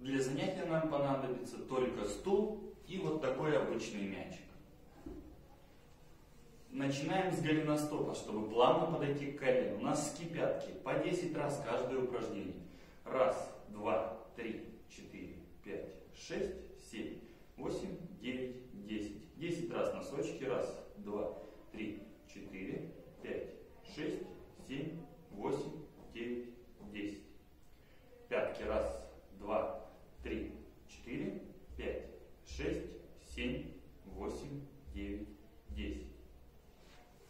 Для занятия нам понадобится только стул и вот такой обычный мячик. Начинаем с голеностопа, чтобы плавно подойти к колену. У нас скипятки по 10 раз каждое упражнение. Раз, два, три, четыре, пять, шесть, семь, восемь, девять, десять. Десять раз носочки. Раз, два, три, четыре, пять, шесть, семь, восемь, девять, десять. Пятки. Раз, два, три, четыре, пять, шесть, семь, восемь, девять, десять.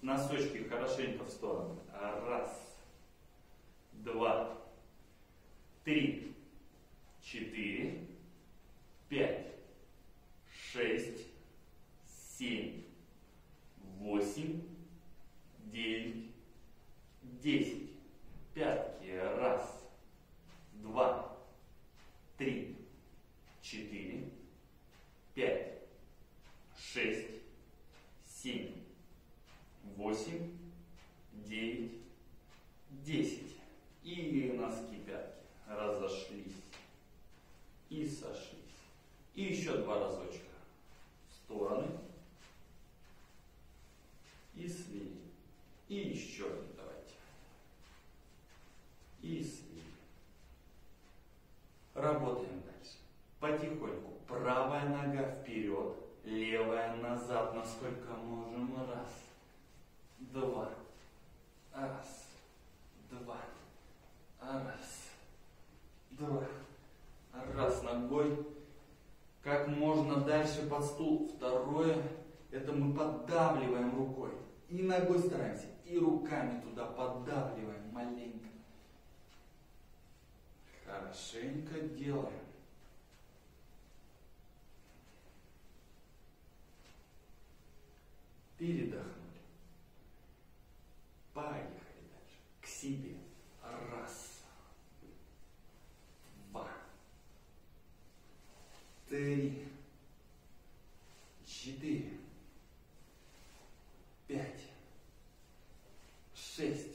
Носочки хорошенько в сторону. Раз, два, три, четыре, пять, шесть, семь, восемь, девять, десять. Пятки. Раз, два, три, четыре, пять, шесть, семь, восемь, девять, десять. И носки пятки разошлись и сошлись. И еще два разочка в стороны и свели. И еще один давайте. И свели. Работаем дальше. Потихоньку. Правая нога вперед, левая назад, насколько можем. Раз, два, раз, два, раз, два, ногой как можно дальше под стул. Второе, это мы поддавливаем рукой. И ногой стараемся, и руками туда поддавливаем маленько. Хорошенько делаем. Передохнули. Поехали дальше. К себе. Раз. Два. Три. Четыре. Пять. Шесть.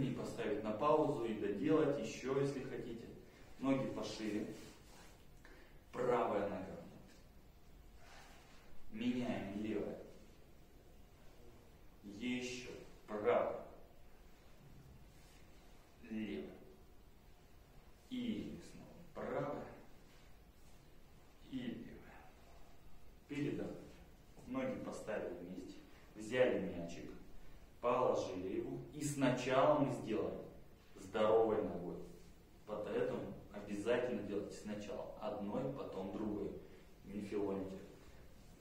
Делать помедленнее, поставить на паузу и доделать еще, если хотите. Ноги пошире. Правая нога. Меняем левая. Еще. Правая. Левая. И снова правая. И левая. Передохнули. Ноги поставили вместе. Взяли мячик положили его и сначала мы сделаем здоровой ногой. Поэтому обязательно делайте сначала одной, потом другой. Мифионики.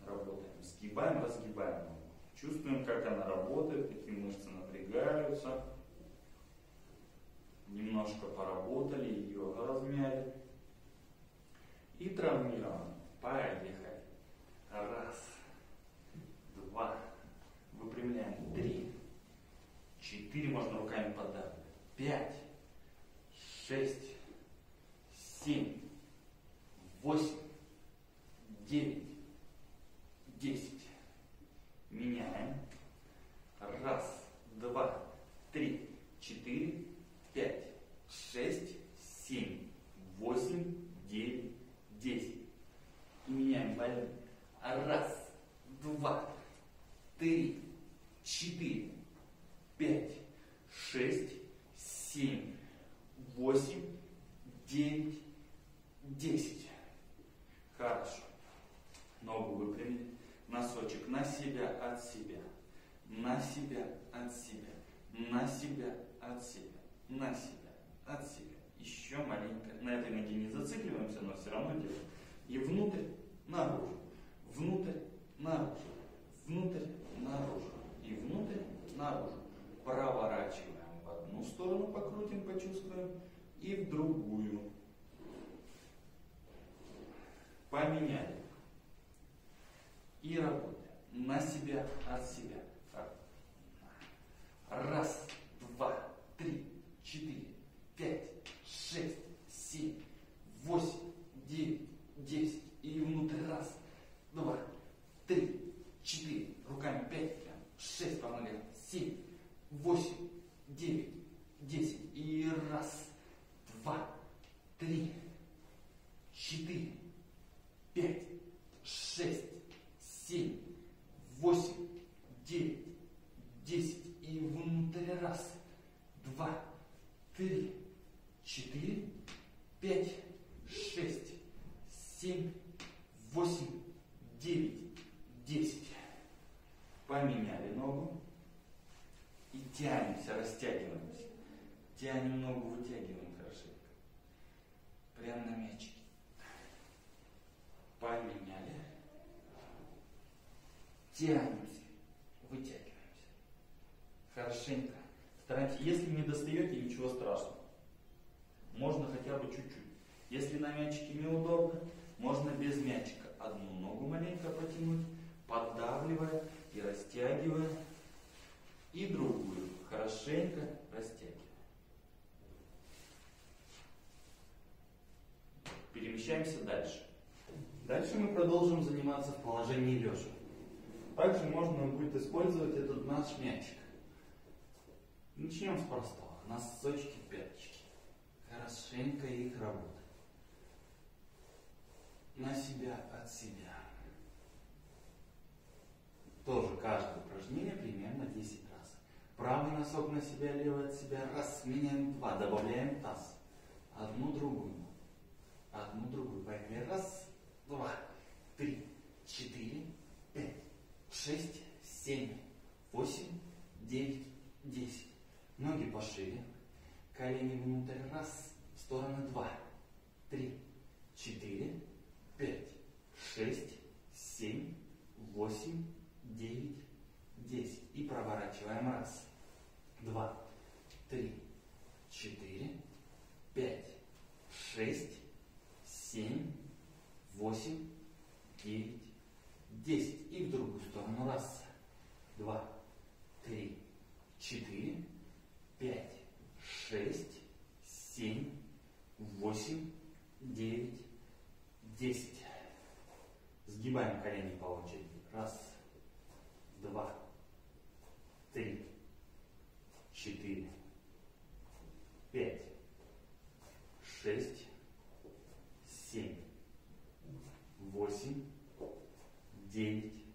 Работаем. Сгибаем, разгибаем ногу. Чувствуем, как она работает, какие мышцы напрягаются. Немножко поработали, ее размяли. И травмированы. Поехали. На себя, от себя. Еще маленько. На этой ноге не зацикливаемся, но все равно делаем. И внутрь, наружу. Внутрь, наружу. Внутрь, наружу. И внутрь, наружу. Проворачиваем в одну сторону, покрутим, почувствуем. И в другую. Поменяли. И работаем. На себя, от себя. Раз, два, три, четыре, пять, шесть, семь, восемь, девять, десять. И внутрь. Раз, два, три, четыре. Руками пять, шесть по ногам. Семь, восемь, девять, десять. И раз, два, три, четыре, пять, шесть, семь, восемь, девять, десять. И внутрь раз, два, три, четыре, пять, шесть, семь, восемь, девять, десять. Поменяли ногу. И тянемся, растягиваемся. Тянем ногу, вытягиваем хорошенько. Прямо на мячике. Поменяли. Тянемся, вытягиваемся. Хорошенько. Старайтесь, если не достаете, ничего страшного. Можно хотя бы чуть-чуть. Если на мячике неудобно, можно без мячика одну ногу маленько потянуть, поддавливая и растягивая, и другую хорошенько растягивая. Перемещаемся дальше. Дальше мы продолжим заниматься в положении лежа. Также можно будет использовать этот наш мячик. Начнем с простого. Носочки, пяточки. Хорошенько их работать. На себя, от себя. Тоже каждое упражнение примерно 10 раз. Правый носок на себя, левый от себя. Раз, меняем два, добавляем таз. Одну, другую. Одну, другую. Поехали. Раз, два, три, четыре, пять, шесть, семь, восемь, девять, десять. Ноги пошире. Колени внутрь. Раз. В стороны. Два. Три. Четыре. Пять. Шесть. Семь. Восемь. Девять. Десять. И проворачиваем. Раз. Два. Три. Четыре. Пять. Шесть. Семь. Восемь. Девять. Десять. И в другую сторону. Раз. Два. Три. Четыре пять, шесть, семь, восемь, девять, десять. Сгибаем колени по очереди. Раз, два, три, четыре, пять, шесть, семь, восемь, девять,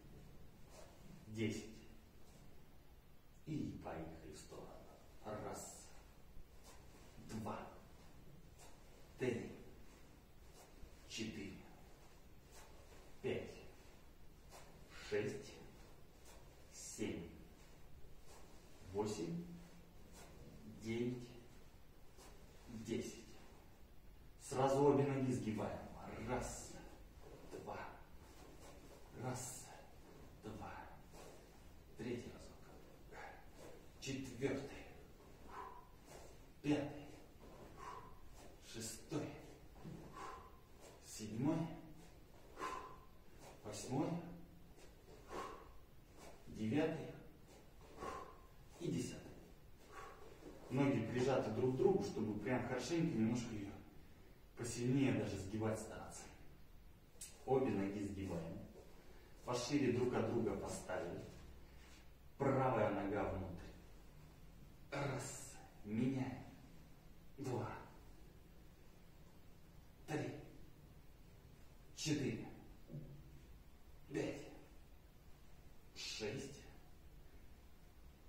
десять. И поехали в сторону. Раз, два, три, четыре, пять, шесть, семь, восемь, девять, десять. Сразу обе ноги сгибаем. Раз, два, раз, седьмой, восьмой, девятый и десятый. Ноги прижаты друг к другу, чтобы хорошенько немножко ее посильнее даже сгибать стараться. Обе ноги сгибаем. Пошире друг от друга поставили. Правая нога внутрь. Раз. Меняем. Два. Три. Четыре. Пять. Шесть.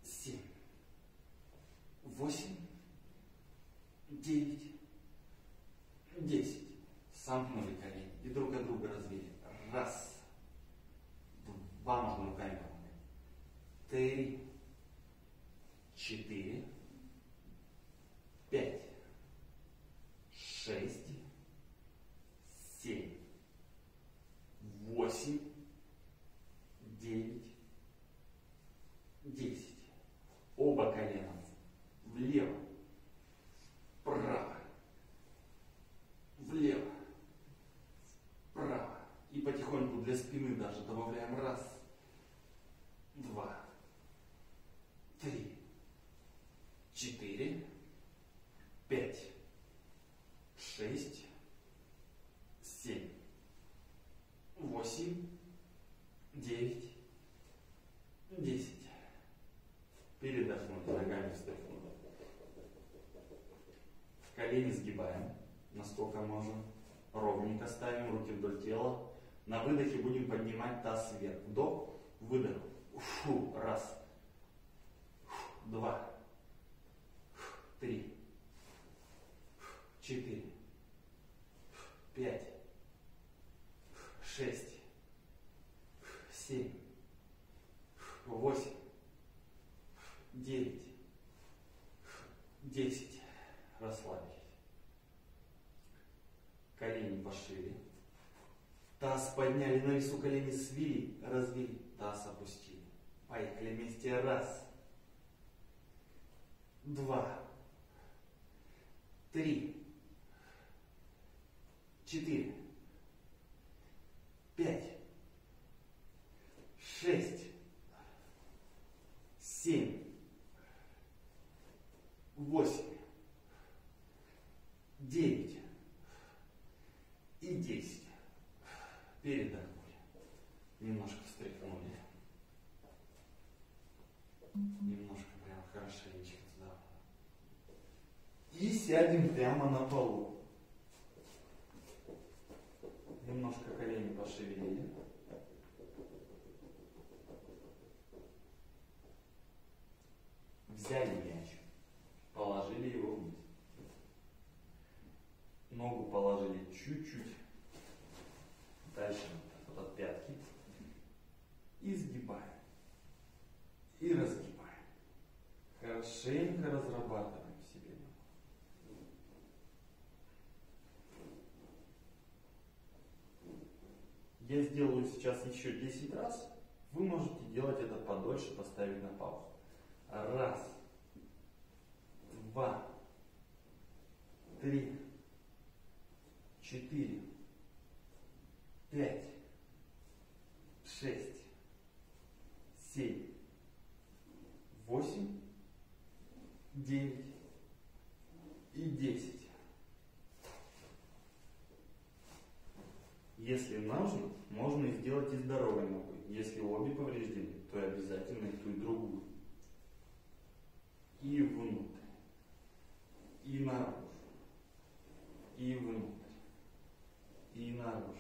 Семь. Восемь. Девять. Десять. Сомкнули колени и друг от друга развели. Раз. Два можно руками помогать. Три. Четыре. Пять. Шесть. Семь. Восемь. Девять. Десять. Оба колена влево. Вправо. Влево. Вправо. И спины даже добавляем раз, два, три, четыре, пять, шесть, семь, восемь, девять, десять. Передохнули, ногами встряхнули. Колени сгибаем, насколько можем. Ровненько ставим руки вдоль тела. На выдохе будем поднимать таз вверх. Вдох, выдох. Фу, раз. Фу, два. Фу, три. Фу, четыре. Фу, пять. Фу, шесть. Фу, семь. Фу, восемь. Девять. Фу, десять. Расслабились. Колени пошире. Таз подняли на весу, колени свели, развели, таз опустили. Поехали вместе. Раз, два, три, четыре, Manan Paul. Сейчас еще 10 раз. Вы можете делать это подольше, поставить на паузу. Раз, два, три, четыре, пять, шесть, семь, восемь, девять и десять. Если нужно, можно и сделать и здоровой ногой. Если обе повреждены, то обязательно и ту, и другую. И внутрь, и наружу, и внутрь, и наружу.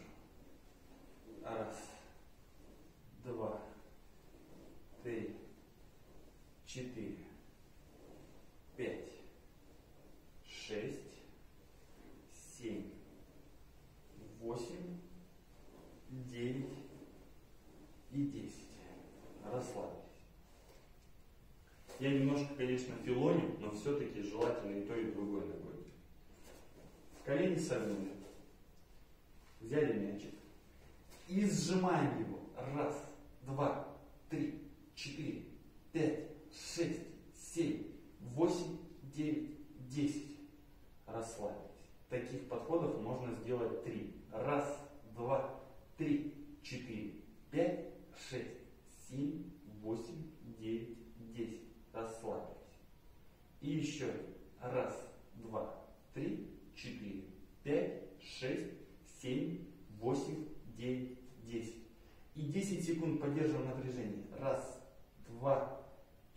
Я немножко, конечно, филоню, но все-таки желательно и то, и другое ногой. Колени согнули. Взяли мячик. И сжимаем его. Раз, два, три, четыре, пять, шесть, семь, восемь, девять, десять. Расслабились. Таких подходов можно сделать три. Раз, два, три, четыре, пять, шесть, семь, восемь, девять, расслабились. И еще раз, два, три, четыре, пять, шесть, семь, восемь, девять, десять. И 10 секунд поддерживаем напряжение. Раз, два,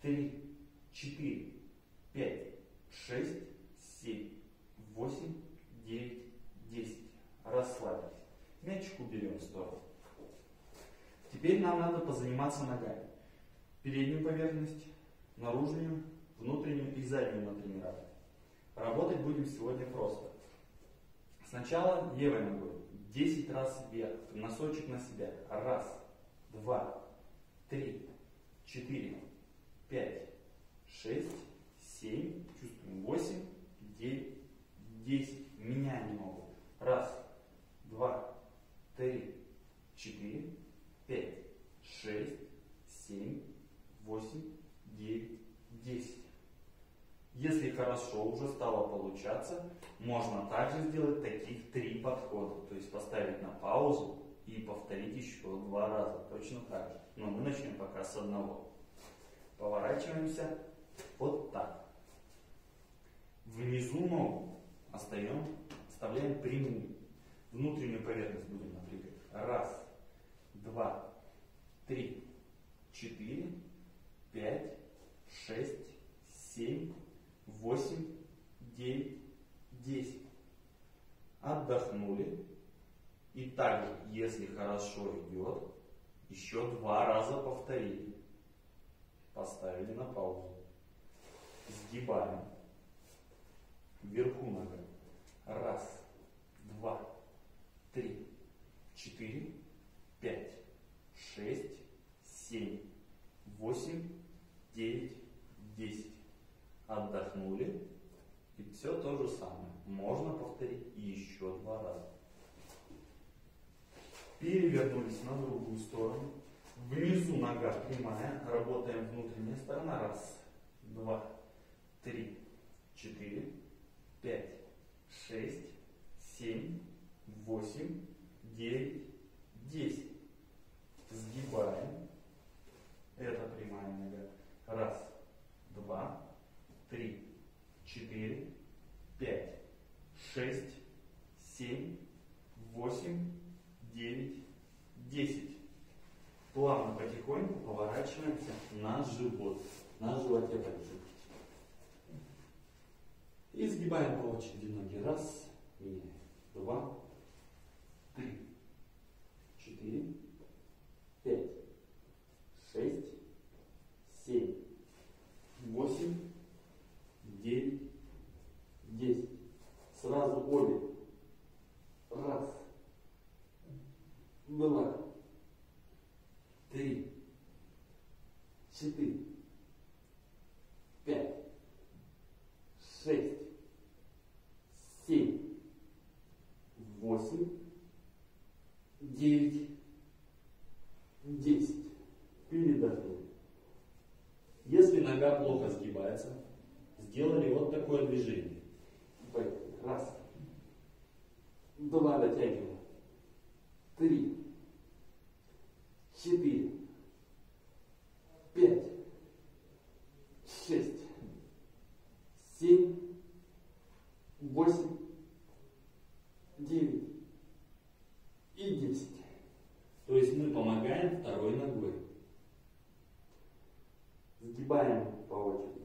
три, четыре, пять, шесть, семь, восемь, девять, десять. Расслабились. Мячик уберем в сторону. Теперь нам надо позаниматься ногами. Переднюю поверхность наружную, внутреннюю и заднюю натренировать. Работать будем сегодня просто. Сначала левой ногой. 10 раз вверх. Носочек на себя. Раз, два, три, четыре, пять, шесть, семь, чувствуем, восемь, девять, десять. Меняем ногу. Раз, два, три, четыре, пять, шесть, семь, восемь, девять, десять. Если хорошо уже стало получаться, можно также сделать таких три подхода. То есть поставить на паузу и повторить еще два раза. Точно так же. Но мы начнем пока с одного. Поворачиваемся вот так. Внизу ногу остаем, оставляем прямую. Внутреннюю поверхность будем напрягать. Раз, два, три, четыре, пять, шесть, семь, восемь, девять, десять. Отдохнули. И также, если хорошо идет, еще два раза повторили. Поставили на паузу. Сгибаем. Вверху нога. Раз, два, три, четыре, пять, шесть, семь, восемь, девять, десять. Отдохнули. И все то же самое. Можно повторить еще два раза. Перевернулись на другую сторону. Внизу нога прямая. Работаем внутренняя сторона. Раз, два, три, четыре, пять, шесть, семь, восемь, девять, десять. Сгибаем. Это прямая нога. Раз, два, три, четыре, пять, шесть, семь, восемь, девять, десять. Плавно потихоньку поворачиваемся на живот. На животе полежите. И сгибаем по очереди ноги. Раз, меняем. Два, три, четыре, пять, шесть, семь, восемь, девять, десять. Сразу обе. Раз. Была. Три. Четыре. Пять. Шесть. Семь. Восемь. Девять. Десять. Передохнули. Если нога плохо сгибается, сделали вот такое движение. Поехали. Раз. Два дотягиваем. Три. Четыре. Пять. Шесть. Семь. Восемь. Девять. И десять. То есть мы помогаем второй ногой. Сгибаем по очереди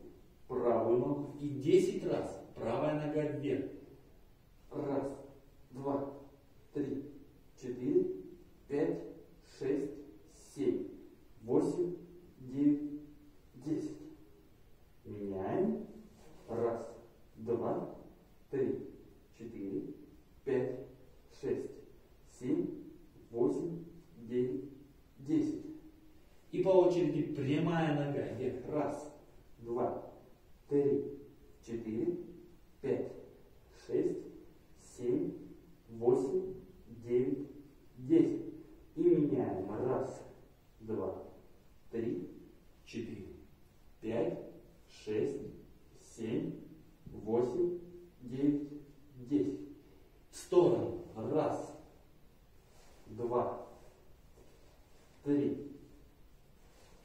правую ногу и 10 раз правая нога вверх. Раз, два, три, четыре, пять, шесть, семь, восемь, девять, десять. Меняем. Раз, два, три, четыре, пять, шесть, семь, восемь, девять, десять. И по очереди прямая нога вверх. Раз, два, три, четыре, пять, шесть, семь, восемь, девять, десять. И меняем. Раз, два, три, четыре, пять, шесть, семь, восемь, девять, десять. В сторону. Раз, два, три,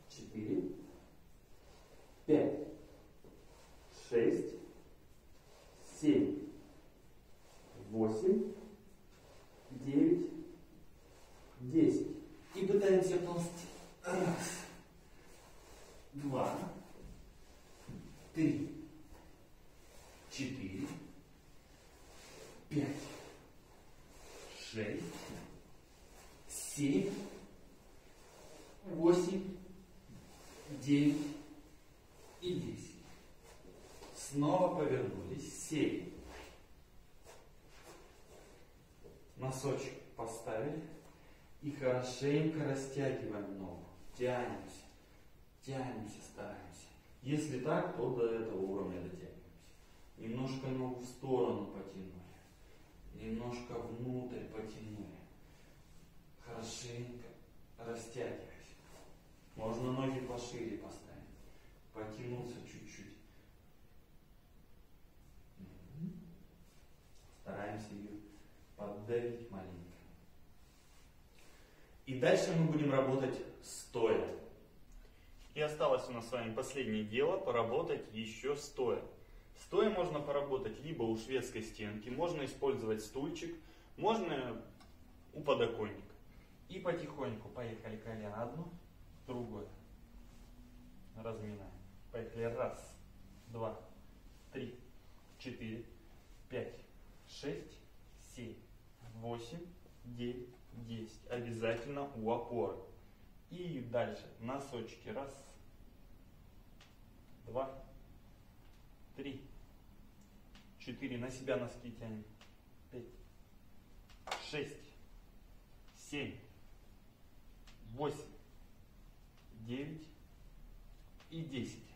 четыре, шесть, семь, восемь, девять, десять. И пытаемся ползти. Раз, два, три, четыре, пять, шесть, семь, восемь, девять, Снова повернулись. Семь. Носочек поставили. И хорошенько растягиваем ногу. Тянемся. Тянемся, стараемся. Если так, то до этого уровня дотягиваемся. Немножко ногу в сторону потянули. Немножко внутрь потянули. Хорошенько растягивайся. Можно ноги пошире поставить. Потянуться чуть-чуть. Стараемся ее поддавить маленько. И дальше мы будем работать стоя. И осталось у нас с вами последнее дело, поработать еще стоя. Стоя можно поработать либо у шведской стенки, можно использовать стульчик, можно у подоконника. И потихоньку поехали колено одно, другое. Разминаем. Поехали. Раз, два, три, четыре, пять, шесть, семь, восемь, девять, десять. Обязательно у опоры. И дальше носочки. Раз, два, три, четыре. На себя носки тянем. Пять, шесть, семь, восемь, девять и десять.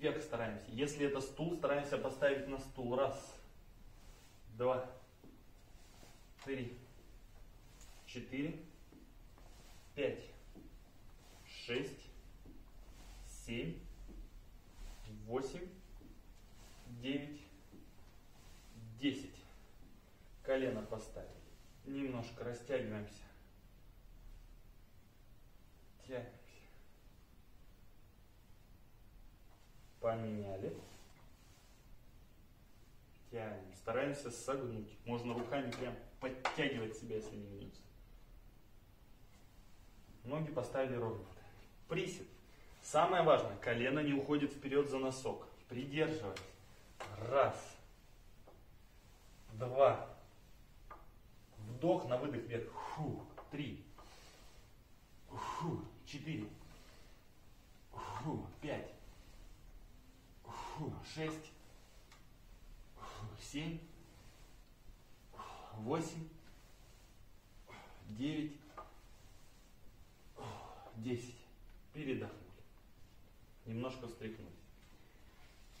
Вверх стараемся. Если это стул, стараемся поставить на стул. Раз, два, три, четыре, пять, шесть, семь, восемь, девять, десять. Колено поставили. Немножко растягиваемся. Тянемся. Поменяли. Тянем. Стараемся согнуть. Можно руками прям подтягивать себя, если не видится. Ноги поставили ровно. Присед. Самое важное, колено не уходит вперед за носок. Придерживать. Раз. Два. Вдох на выдох вверх. Фу. Три. Фу. Четыре. Фу. Пять. Шесть. Семь. Восемь. Девять. Десять. Передохнули. Немножко встряхнулись.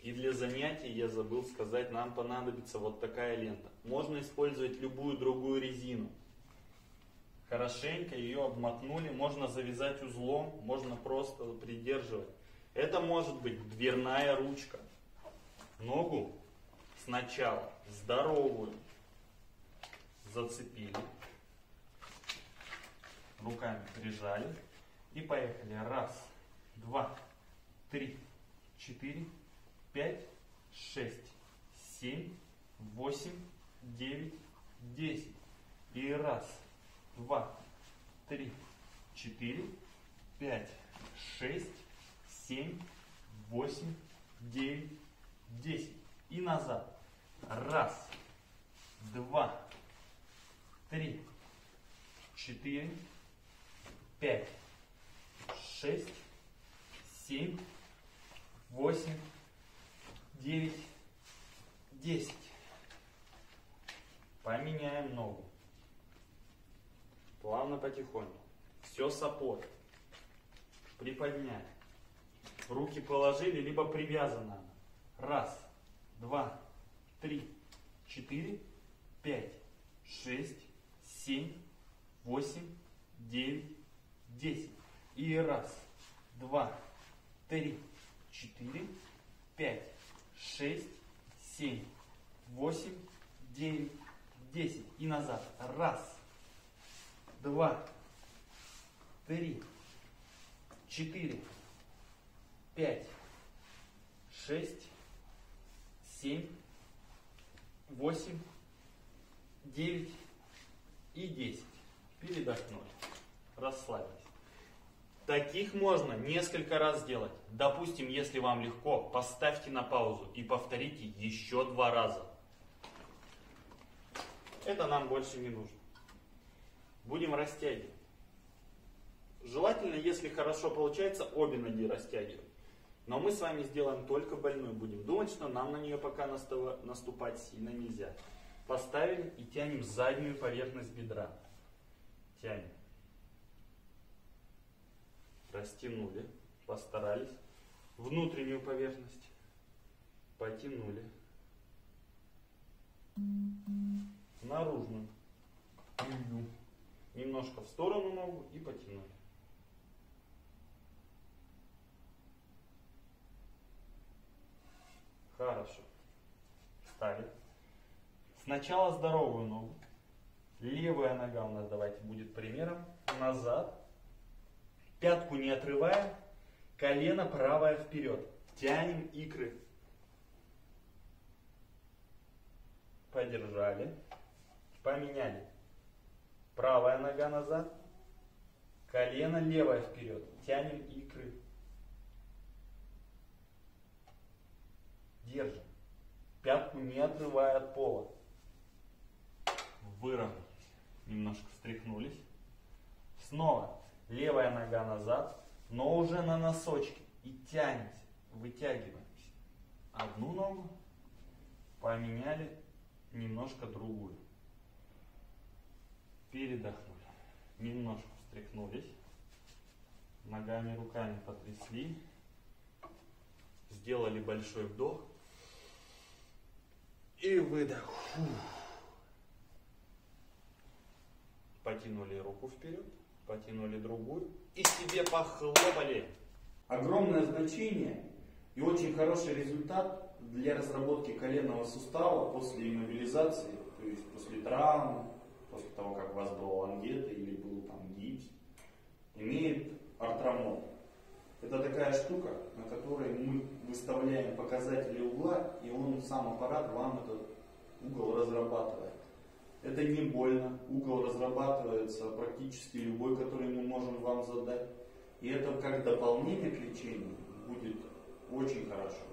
И для занятий, я забыл сказать, нам понадобится вот такая лента. Можно использовать любую другую резину. Хорошенько ее обмотнули, можно завязать узлом, можно просто придерживать. Это может быть дверная ручка. Ногу сначала здоровую зацепили, руками прижали и поехали. Раз, два, три, четыре, пять, шесть, семь, восемь, девять, десять. И раз, два, три, четыре, пять, шесть, семь, восемь, девять, десять. И назад. Раз, два, три, четыре, пять, шесть, семь, восемь, девять, десять. Поменяем ногу. Плавно потихоньку. Все с опорой. Приподняли. Руки положили, либо привязаны. Раз, два, три, четыре, пять, шесть, семь, восемь, девять, десять. И раз, два, три, четыре, пять, шесть, семь, восемь, девять, десять. И назад. Раз, два, три, четыре, пять, шесть, семь, восемь, девять и десять. Передохнули. Расслабились. Таких можно несколько раз сделать. Допустим, если вам легко, поставьте на паузу и повторите еще два раза. Это нам больше не нужно. Будем растягивать. Желательно, если хорошо получается, обе ноги растягивать. Но мы с вами сделаем только больную. Будем думать, что нам на нее пока наступать сильно нельзя. Поставили и тянем заднюю поверхность бедра. Тянем. Растянули. Постарались. Внутреннюю поверхность. Потянули. Наружную. Немножко в сторону ногу и потянули. Хорошо. Встали. Сначала здоровую ногу. Левая нога у нас, давайте, будет примером. Назад. Пятку не отрываем. Колено правое вперед. Тянем икры. Подержали. Поменяли. Правая нога назад. Колено левое вперед. Тянем икры. Держим. Пятку не отрывая от пола. Выровнялись. Немножко встряхнулись. Снова левая нога назад, но уже на носочке. И тянемся, вытягиваемся. Одну ногу поменяли, немножко другую. Передохнули. Немножко встряхнулись. Ногами, руками потрясли. Сделали большой вдох. И выдох. Потянули руку вперед, потянули другую и себе похлопали. Огромное значение и очень хороший результат для разработки коленного сустава после иммобилизации, то есть после травмы, после того, как у вас была лангета или был там гипс, имеет артромод. Это такая штука, на которой мы выставляем показатели угла, и он сам аппарат вам этот угол разрабатывает. Это не больно, угол разрабатывается практически любой, который мы можем вам задать. И это как дополнение к лечению будет очень хорошо.